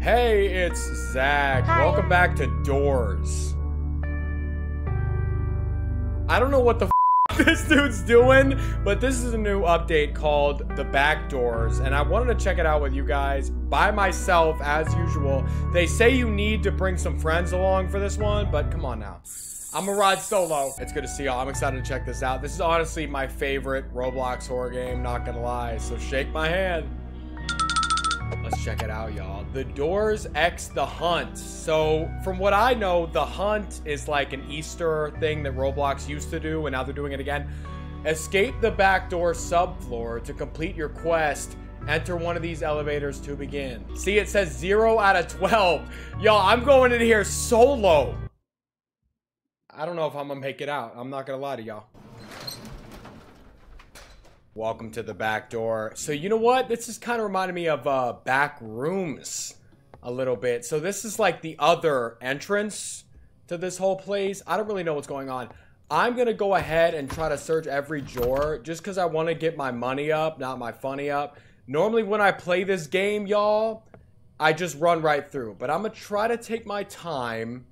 Hey, it's Zach. Hi. Welcome back to Doors. I don't know what the f- this dude's doing, but this is a new update called The Back Doors, and I wanted to check it out with you guys by myself as usual. They say you need to bring some friends along for this one, but come on now. I'm a ride solo. It's good to see y'all. I'm excited to check this out. This is honestly my favorite Roblox horror game, not gonna lie. So shake my hand. Let's check it out, y'all. The Doors X The Hunt. So, from what I know, The Hunt is like an Easter thing that Roblox used to do, and now they're doing it again. Escape the back door subfloor to complete your quest. Enter one of these elevators to begin. See, it says 0 out of 12. Y'all, I'm going in here solo. I don't know if I'm gonna make it out. I'm not gonna lie to y'all. Welcome to the back door. So you know what? This is kind of reminding me of uh, back rooms a little bit. So this is like the other entrance to this whole place. I don't really know what's going on. I'm gonna go ahead and try to search every drawer just because I want to get my money up, not my funny up. Normally when I play this game, y'all, I just run right through. But I'm gonna try to take my time,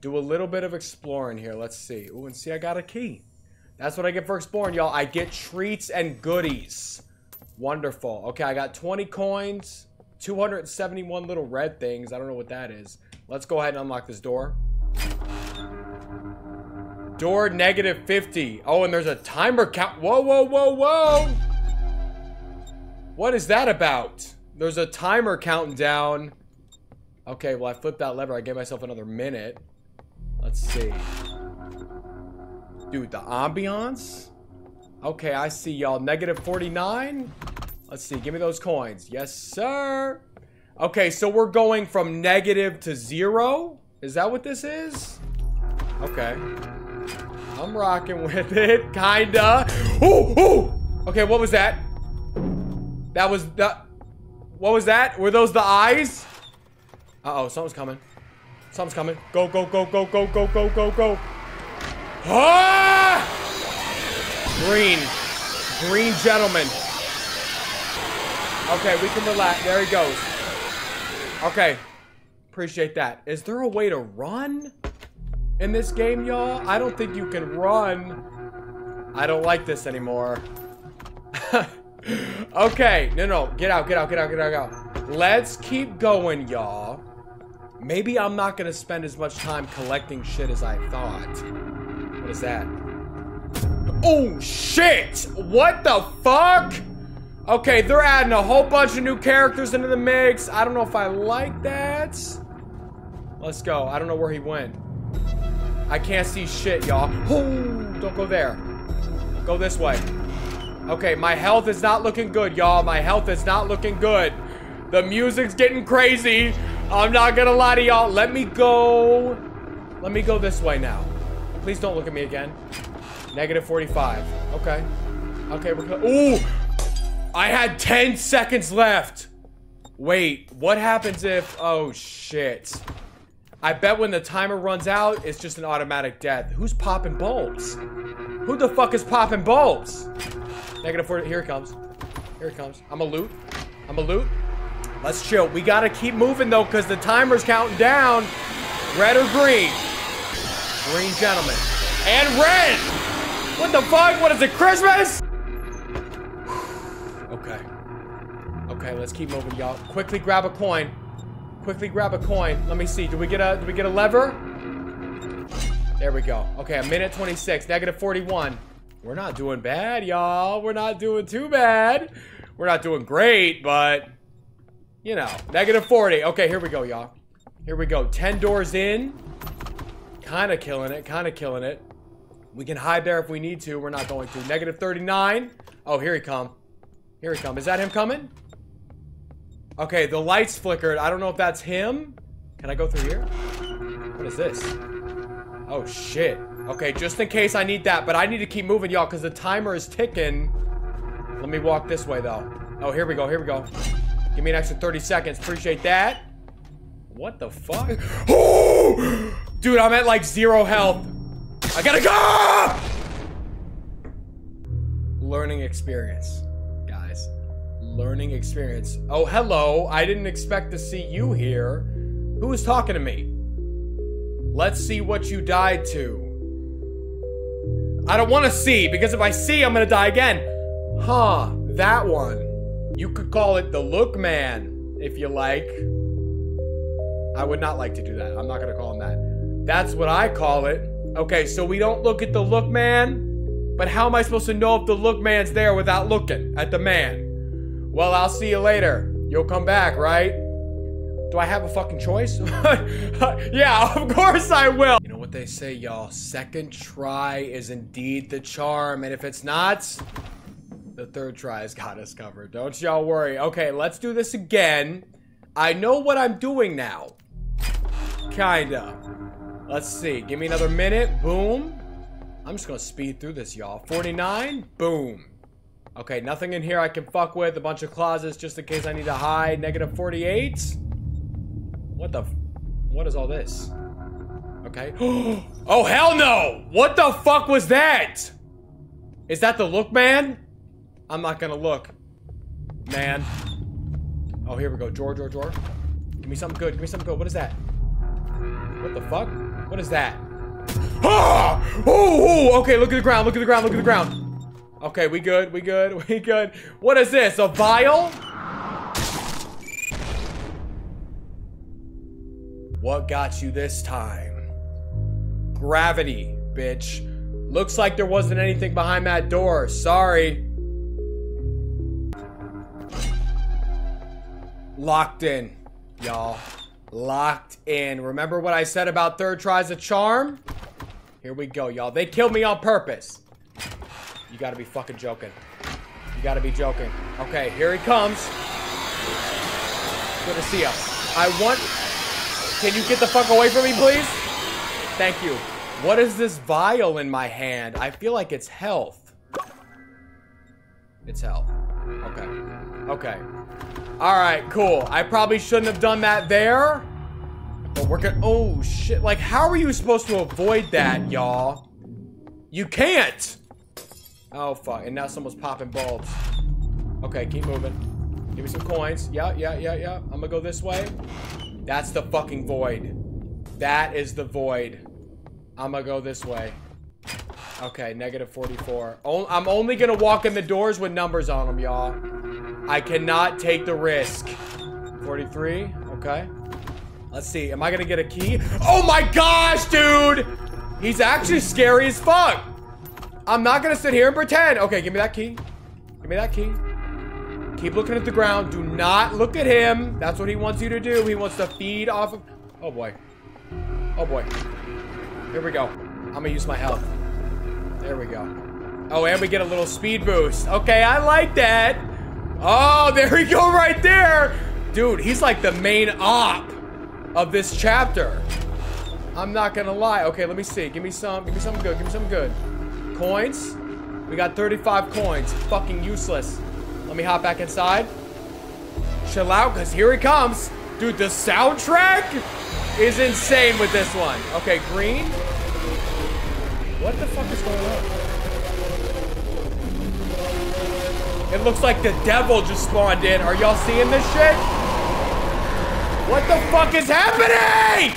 do a little bit of exploring here. Let's see. Ooh, and see, I got a key. That's what I get for exploring, y'all. I get treats and goodies. Wonderful. Okay, I got 20 coins, 271 little red things. I don't know what that is. Let's go ahead and unlock this door. Door negative 50. Oh, and there's a timer count. Whoa, whoa, whoa, whoa. What is that about? There's a timer counting down. Okay, well, I flipped that lever. I gave myself another minute. Let's see. Dude, the ambiance? Okay, I see y'all. Negative 49? Let's see. Give me those coins. Yes, sir. Okay, so we're going from negative to zero? Is that what this is? Okay. I'm rocking with it, kinda. Ooh, ooh! Okay, what was that? That was the... What was that? Were those the eyes? Uh oh, something's coming. Something's coming. Go, go, go, go, go, go, go, go, go. Ah! Green. Green gentleman. Okay, we can relax. There he goes. Okay. Appreciate that. Is there a way to run in this game, y'all? I don't think you can run. I don't like this anymore. okay. No, no. Get out, get out, get out, get out, get out. Let's keep going, y'all. Maybe I'm not gonna spend as much time collecting shit as I thought. What is that? Oh, shit! What the fuck? Okay, they're adding a whole bunch of new characters into the mix. I don't know if I like that. Let's go. I don't know where he went. I can't see shit, y'all. Oh, don't go there. Go this way. Okay, my health is not looking good, y'all. My health is not looking good. The music's getting crazy. I'm not gonna lie to y'all. Let me go. Let me go this way now. Please don't look at me again. Negative 45. Okay. Okay, we're. Ooh! I had 10 seconds left. Wait, what happens if... Oh, shit. I bet when the timer runs out, it's just an automatic death. Who's popping bulbs? Who the fuck is popping bulbs? Negative 40. Here it comes. Here it comes. I'm a loot. I'm a loot. Let's chill. We gotta keep moving, though, because the timer's counting down. Red or green? Green gentleman. And red! What the fuck? What is it, Christmas? okay. Okay, let's keep moving, y'all. Quickly grab a coin. Quickly grab a coin. Let me see. Do we get a do we get a lever? There we go. Okay, a minute 26. Negative 41. We're not doing bad, y'all. We're not doing too bad. We're not doing great, but you know, negative 40. Okay, here we go, y'all. Here we go. 10 doors in. Kind of killing it. Kind of killing it. We can hide there if we need to. We're not going to. Negative 39. Oh, here he come. Here he come. Is that him coming? Okay, the lights flickered. I don't know if that's him. Can I go through here? What is this? Oh, shit. Okay, just in case I need that. But I need to keep moving, y'all, because the timer is ticking. Let me walk this way, though. Oh, here we go. Here we go. Give me an extra 30 seconds. Appreciate that. What the fuck? Oh! Dude, I'm at like zero health. I gotta go! Learning experience, guys. Learning experience. Oh, hello. I didn't expect to see you here. Who was talking to me? Let's see what you died to. I don't want to see, because if I see, I'm gonna die again. Huh, that one. You could call it the look man, if you like. I would not like to do that. I'm not gonna call him that. That's what I call it. Okay, so we don't look at the look man, but how am I supposed to know if the look man's there without looking at the man? Well, I'll see you later. You'll come back, right? Do I have a fucking choice? yeah, of course I will. You know what they say, y'all? Second try is indeed the charm. And if it's not, the third try has got us covered. Don't y'all worry. Okay, let's do this again. I know what I'm doing now. Kinda. Let's see. Give me another minute. Boom. I'm just gonna speed through this, y'all. 49. Boom. Okay, nothing in here I can fuck with. A bunch of closets just in case I need to hide. Negative 48. What the? What is all this? Okay. oh, hell no! What the fuck was that? Is that the look man? I'm not gonna look. Man. Oh, here we go. George, George, George. Give me something good. Give me something good. What is that? What the fuck? What is that? Ah! Oh, oh, okay. Look at the ground. Look at the ground. Look at the ground. Okay, we good. We good. We good. What is this? A vial? What got you this time? Gravity, bitch. Looks like there wasn't anything behind that door. Sorry. Locked in, y'all. Locked in. Remember what I said about third tries a charm? Here we go, y'all. They killed me on purpose. You gotta be fucking joking. You gotta be joking. Okay, here he comes. Good to see ya. I want can you get the fuck away from me, please? Thank you. What is this vial in my hand? I feel like it's health. It's health. Okay. Okay. Alright, cool. I probably shouldn't have done that there. But we're gonna- Oh, shit. Like, how are you supposed to avoid that, y'all? You can't! Oh, fuck. And now someone's popping bulbs. Okay, keep moving. Give me some coins. Yeah, yeah, yeah, yeah. I'm gonna go this way. That's the fucking void. That is the void. I'm gonna go this way. Okay, negative 44. O I'm only gonna walk in the doors with numbers on them, y'all. I cannot take the risk. 43, okay. Let's see, am I gonna get a key? Oh my gosh, dude! He's actually scary as fuck. I'm not gonna sit here and pretend. Okay, give me that key. Give me that key. Keep looking at the ground. Do not look at him. That's what he wants you to do. He wants to feed off of... Oh, boy. Oh, boy. Here we go. I'm gonna use my health. There we go. Oh, and we get a little speed boost. Okay, I like that. Oh, there we go right there. Dude, he's like the main op of this chapter. I'm not gonna lie. Okay, let me see. Give me some. Give me something good. Give me something good. Coins. We got 35 coins. Fucking useless. Let me hop back inside. Chill out, because here he comes. Dude, the soundtrack is insane with this one. Okay, green. What the fuck is going on? It looks like the devil just spawned in. Are y'all seeing this shit? What the fuck is happening?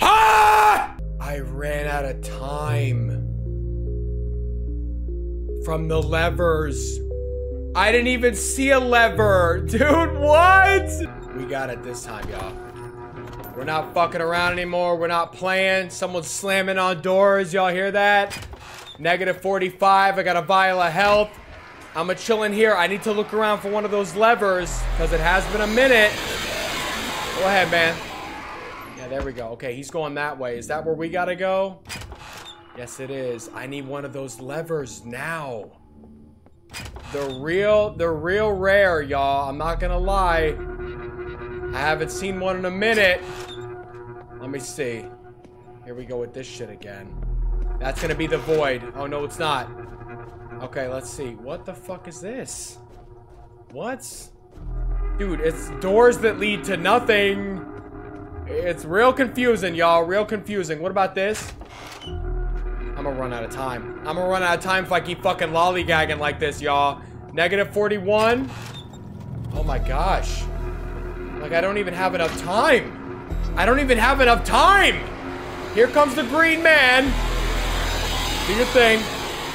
Ah! I ran out of time from the levers. I didn't even see a lever. Dude, what? We got it this time, y'all. We're not fucking around anymore. We're not playing. Someone's slamming on doors. Y'all hear that? Negative 45. I got a vial of health. I'm a chilling here. I need to look around for one of those levers because it has been a minute. Go ahead, man. Yeah, there we go. Okay, he's going that way. Is that where we gotta go? Yes, it is. I need one of those levers now. They're real, they're real rare, y'all. I'm not gonna lie. I haven't seen one in a minute. Let me see. Here we go with this shit again. That's gonna be the void. Oh, no, it's not. Okay, let's see. What the fuck is this? What? Dude, it's doors that lead to nothing. It's real confusing, y'all. Real confusing. What about this? I'm gonna run out of time. I'm gonna run out of time if I keep fucking lollygagging like this, y'all. Negative 41. Oh my gosh. Like, I don't even have enough time. I don't even have enough time. Here comes the green man. Do your thing.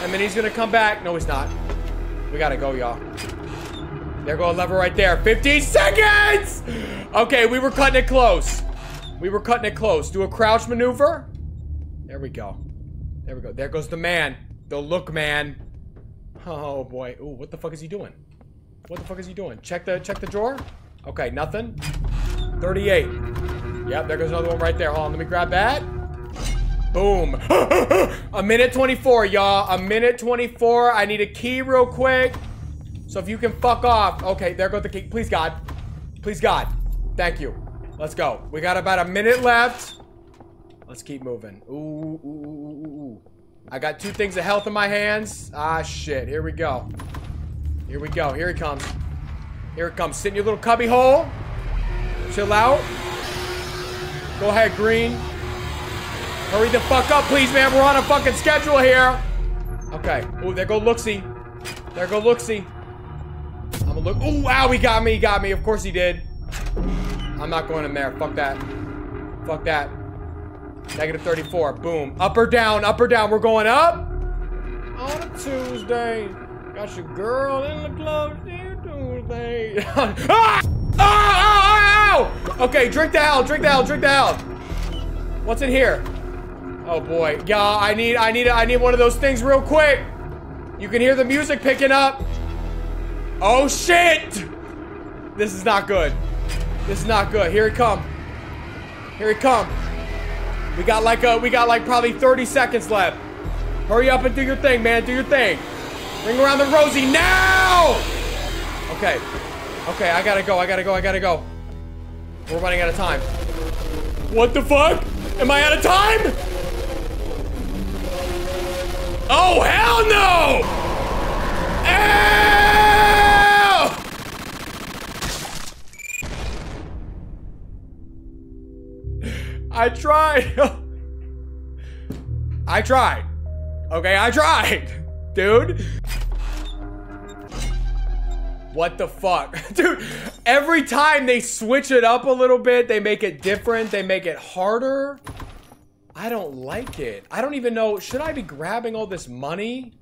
And then he's gonna come back. No, he's not. We gotta go, y'all. There go a lever right there. 15 seconds! Okay, we were cutting it close. We were cutting it close. Do a crouch maneuver. There we go. There we go. There goes the man. The look man. Oh boy. Ooh, what the fuck is he doing? What the fuck is he doing? Check the check the drawer. Okay, nothing. 38. Yep, there goes another one right there. Hold on, let me grab that. Boom. a minute 24, y'all. A minute 24. I need a key real quick. So if you can fuck off. Okay, there goes the key. Please, God. Please, God. Thank you. Let's go. We got about a minute left. Let's keep moving. Ooh, ooh, ooh, ooh, ooh. I got two things of health in my hands. Ah, shit. Here we go. Here we go. Here he comes. Here it comes. Sit in your little cubby hole. Chill out. Go ahead, Green. Hurry the fuck up, please, man. We're on a fucking schedule here. Okay. Oh, there go Looksy. There go Looksy. I'm gonna look. Oh, wow, he got me. He got me. Of course he did. I'm not going in there. Fuck that. Fuck that. Negative 34. Boom. Up or down? Up or down? We're going up? On a Tuesday. Got your girl in the club Tuesday. ah! Oh, oh, Okay, drink the hell. Drink the hell. Drink the hell. What's in here? Oh boy. Yeah, I need I need I need one of those things real quick. You can hear the music picking up. Oh shit! This is not good. This is not good. Here it come. Here it come. We got like a we got like probably 30 seconds left. Hurry up and do your thing, man. Do your thing. Ring around the rosy now! Okay. Okay, I gotta go. I gotta go. I gotta go. We're running out of time. What the fuck? Am I out of time? Oh, hell no! I tried. I tried. Okay, I tried. Dude. What the fuck? Dude, every time they switch it up a little bit, they make it different, they make it harder. I don't like it. I don't even know, should I be grabbing all this money?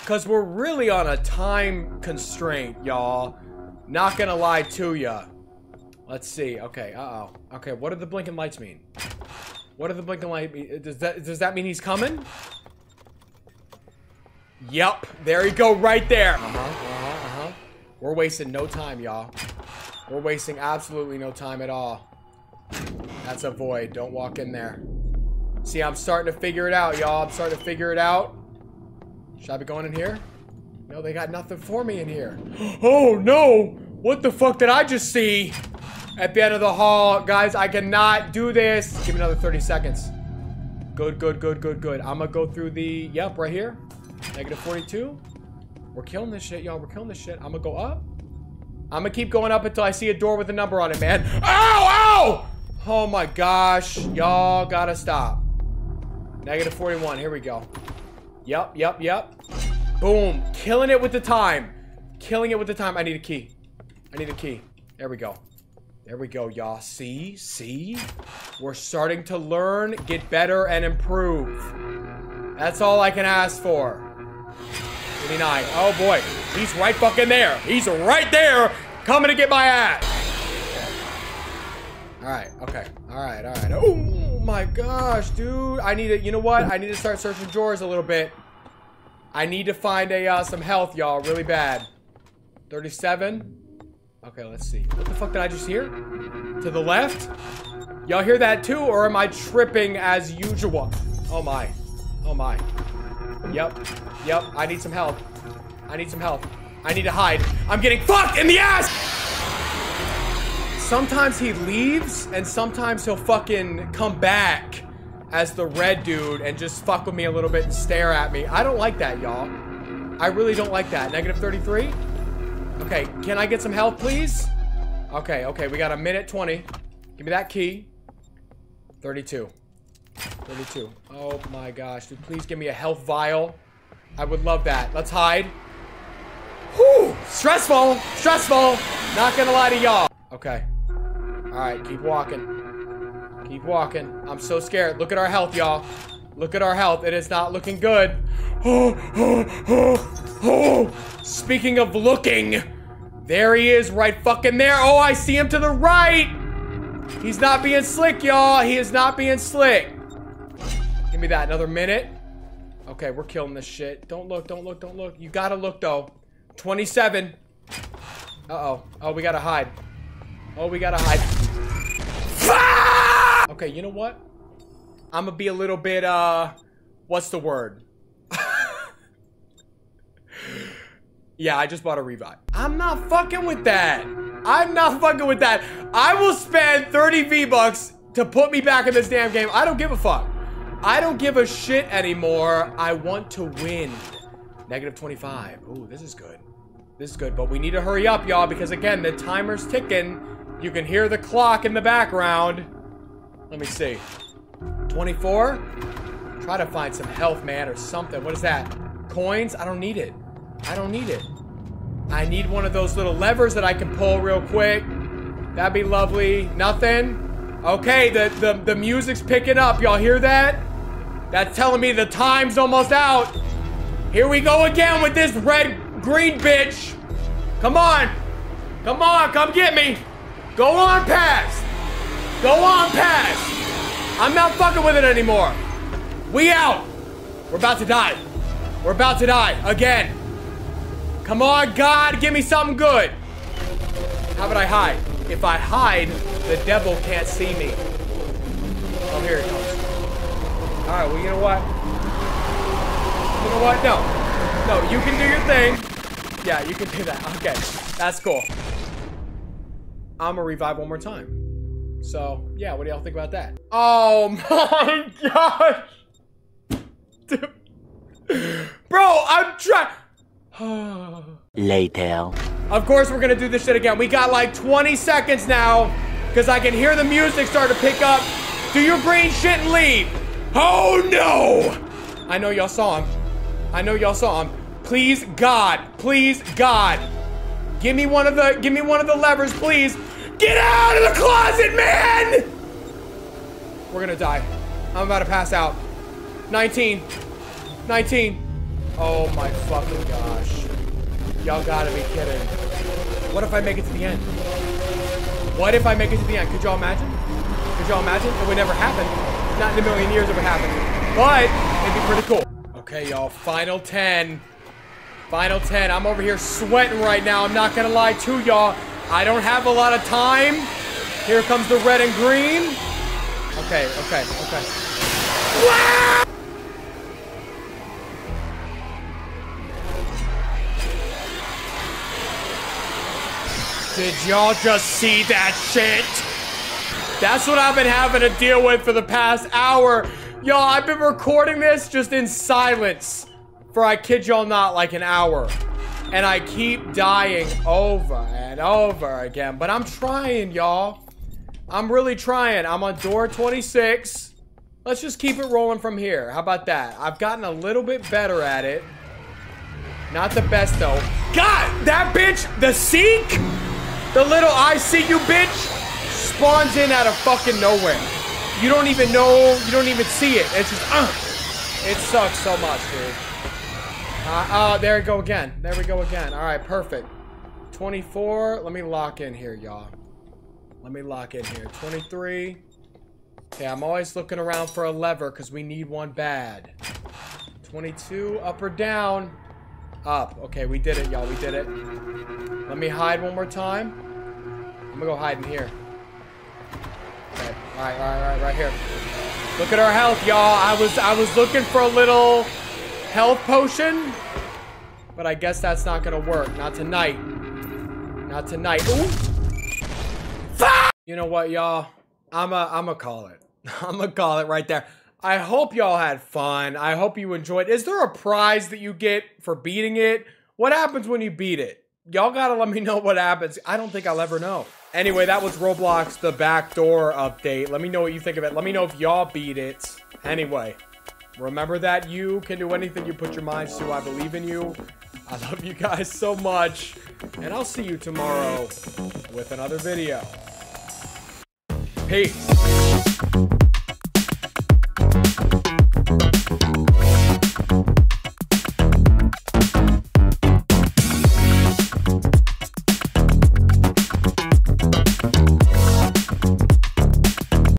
Because we're really on a time constraint, y'all. Not gonna lie to ya. Let's see. Okay, uh-oh. Okay, what do the blinking lights mean? What do the blinking lights mean? Does that, does that mean he's coming? Yep, there you go, right there. Uh-huh, uh-huh, uh-huh. We're wasting no time, y'all. We're wasting absolutely no time at all. That's a void. Don't walk in there. See, I'm starting to figure it out, y'all. I'm starting to figure it out. Should I be going in here? No, they got nothing for me in here. Oh, no! What the fuck did I just see? At the end of the hall. Guys, I cannot do this. Give me another 30 seconds. Good, good, good, good, good. I'm gonna go through the... Yep, right here. Negative 42. We're killing this shit, y'all. We're killing this shit. I'm gonna go up. I'm gonna keep going up until I see a door with a number on it, man. Ow! Ow! Oh my gosh. Y'all gotta stop. Negative 41. Here we go. Yep, yep, yep. Boom. Killing it with the time. Killing it with the time. I need a key. I need a key. There we go. There we go, y'all. See? See? We're starting to learn, get better, and improve. That's all I can ask for. 29. Oh, boy. He's right fucking there. He's right there coming to get my ass. All right. Okay. All right. All right. Oh, my gosh, dude. I need to, you know what? I need to start searching drawers a little bit. I need to find a uh, some health, y'all, really bad. 37. Okay, let's see. What the fuck did I just hear? To the left? Y'all hear that too, or am I tripping as usual? Oh my. Oh my. Yep. Yep. I need some help. I need some help. I need to hide. I'm getting fucked in the ass! Sometimes he leaves, and sometimes he'll fucking come back as the red dude and just fuck with me a little bit and stare at me. I don't like that, y'all. I really don't like that. Negative 33? Okay, can I get some help, please? Okay, okay, we got a minute 20. Give me that key. 32. 32. Oh my gosh, dude, please give me a health vial. I would love that. Let's hide. Whew. Stressful. Stressful. Not gonna lie to y'all. Okay. All right, keep walking. Keep walking. I'm so scared. Look at our health, y'all. Look at our health. It is not looking good. Oh, oh, oh, oh. Speaking of looking, there he is right fucking there. Oh, I see him to the right. He's not being slick, y'all. He is not being slick. Give me that. Another minute. Okay, we're killing this shit. Don't look, don't look, don't look. You gotta look, though. 27. Uh-oh. Oh, we gotta hide. Oh, we gotta hide. Okay, you know what? I'm gonna be a little bit, uh... What's the word? yeah, I just bought a revive. I'm not fucking with that. I'm not fucking with that. I will spend 30 V-Bucks to put me back in this damn game. I don't give a fuck. I don't give a shit anymore. I want to win. Negative 25. Ooh, this is good. This is good, but we need to hurry up, y'all, because again, the timer's ticking. You can hear the clock in the background. Let me see. 24? Try to find some health, man, or something. What is that? Coins? I don't need it. I don't need it. I need one of those little levers that I can pull real quick. That'd be lovely. Nothing? Okay, the, the, the music's picking up. Y'all hear that? That's telling me the time's almost out. Here we go again with this red green bitch. Come on. Come on, come get me. Go on past. Go on past. I'm not fucking with it anymore. We out. We're about to die. We're about to die again. Come on, God, give me something good. How about I hide? If I hide, the devil can't see me. Oh, here it comes. All right, well, you know what? You know what? No. No, you can do your thing. Yeah, you can do that. Okay, that's cool. I'm gonna revive one more time. So, yeah, what do y'all think about that? Oh my gosh! Dude. Bro, I'm trying. Later. Of course we're gonna do this shit again. We got like 20 seconds now, because I can hear the music start to pick up. Do your green shit and leave. Oh no! I know y'all saw him. I know y'all saw him. Please, God, please, God. Give me one of the, give me one of the levers, please. Get out of the closet, man! We're gonna die. I'm about to pass out. 19. 19. Oh my fucking gosh. Y'all gotta be kidding. What if I make it to the end? What if I make it to the end? Could y'all imagine? Could y'all imagine? It would never happen. Not in a million years it would happen. But, it'd be pretty cool. Okay, y'all. Final 10. Final 10. I'm over here sweating right now. I'm not gonna lie to y'all. I don't have a lot of time. Here comes the red and green. Okay, okay, okay. Wow! Did y'all just see that shit? That's what I've been having to deal with for the past hour. Y'all, I've been recording this just in silence for, I kid y'all not, like an hour. And I keep dying over and over again. But I'm trying, y'all. I'm really trying. I'm on door 26. Let's just keep it rolling from here. How about that? I've gotten a little bit better at it. Not the best, though. God, that bitch, the Seek? The little I see you bitch spawns in out of fucking nowhere. You don't even know, you don't even see it. It's just, uh. It sucks so much, dude. Uh, uh, there we go again. There we go again. All right, perfect. 24. Let me lock in here, y'all. Let me lock in here. 23. Okay, I'm always looking around for a lever because we need one bad. 22. Up or down? Up. Okay, we did it, y'all. We did it. Let me hide one more time. I'm gonna go hide in here. Okay. Alright, alright, alright, right here. Look at our health, y'all. I was I was looking for a little health potion. But I guess that's not gonna work. Not tonight. Not tonight. Ooh! You know what, y'all? I'm a I'm a call it. I'm gonna call it right there. I hope y'all had fun. I hope you enjoyed. Is there a prize that you get for beating it? What happens when you beat it? Y'all gotta let me know what happens. I don't think I'll ever know. Anyway, that was Roblox, the backdoor update. Let me know what you think of it. Let me know if y'all beat it. Anyway, remember that you can do anything you put your minds to. I believe in you. I love you guys so much. And I'll see you tomorrow with another video. Peace.